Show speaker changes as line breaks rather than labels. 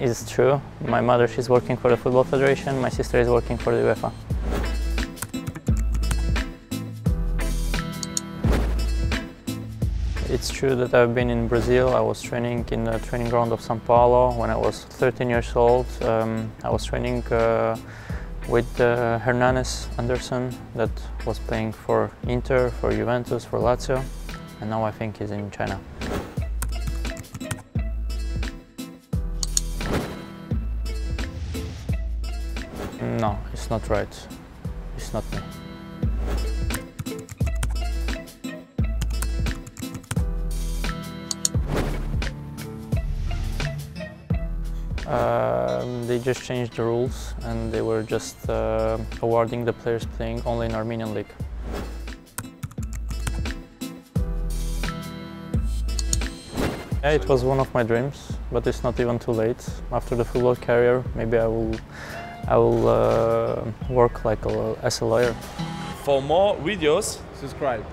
It's true. My mother, she's working for the Football Federation. My sister is working for the UEFA. It's true that I've been in Brazil. I was training in the training ground of São Paulo when I was 13 years old. Um, I was training uh, with uh, Hernanes Anderson that was playing for Inter, for Juventus, for Lazio, and now I think he's in China. No, it's not right. It's not me. Um, they just changed the rules and they were just uh, awarding the players playing only in Armenian league. Yeah, it was one of my dreams, but it's not even too late. After the football career, maybe I will, I will uh, work like a, as a lawyer.
For more videos, subscribe.